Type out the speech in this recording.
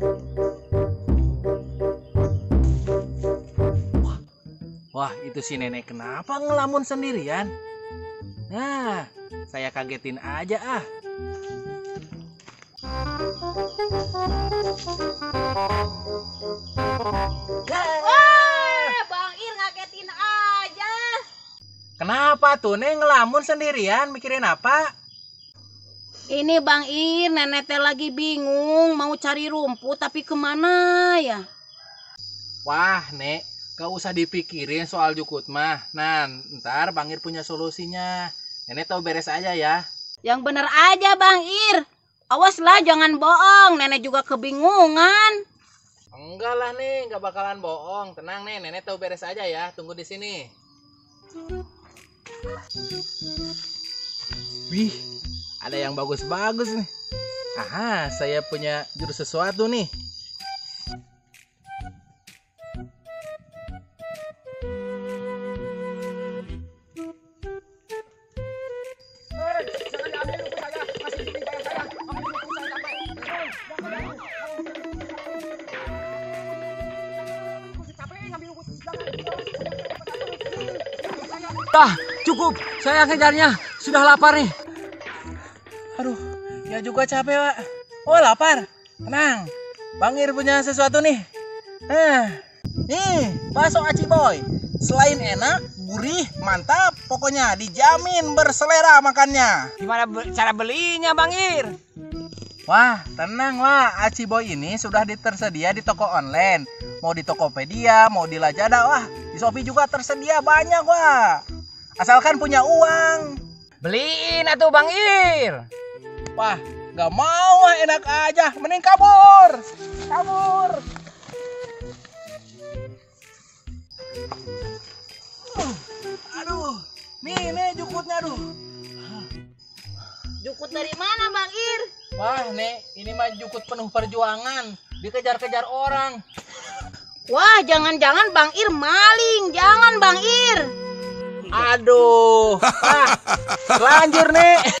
Wah, itu si nenek kenapa ngelamun sendirian? Nah, saya kagetin aja ah. Eh, Bang Ir ngagetin aja. Kenapa tuh Neng ngelamun sendirian mikirin apa? Ini Bang Ir, nenek teh lagi bingung mau cari rumput tapi ke mana ya? Wah, Nek, gak usah dipikirin soal jukut mah. Nah, ntar Bang Ir punya solusinya. Nenek tahu beres aja ya. Yang bener aja Bang Ir. Awaslah jangan bohong, nenek juga kebingungan. Enggak lah nih, nggak bakalan bohong. Tenang nih, nenek tahu beres aja ya. Tunggu di sini. Wih, ada yang bagus-bagus nih. Aha, saya punya jurus sesuatu nih. Dah, cukup. Saya kejarnya. Sudah lapar nih. Aduh, ya juga capek, Pak. Oh, lapar. Tenang. Bang Ir punya sesuatu nih. Nah, nih, bakso aci boy. Selain enak, gurih, mantap, pokoknya dijamin berselera makannya. Gimana be- cara belinya, Bang Ir? Wah, tenang lah. Aci boy ini sudah tersedia di toko online. Mau di Tokopedia, mau di Lazada, wah, di Shopee juga tersedia banyak, wah. Asalkan punya uang. Beliin atuh, Bang Ir. Wah, nggak mau ah, enak aja. Mending kabur. Kabur. Uh, Aduh, nih, nih jukutnya, aduh. Jukut dari mana Bang Ir? Wah, nih, ini mah jukut penuh perjuangan. Dikejar-kejar orang. Wah, jangan-jangan Bang Ir maling. Jangan Bang Ir. Aduh, ah, lanjur nih.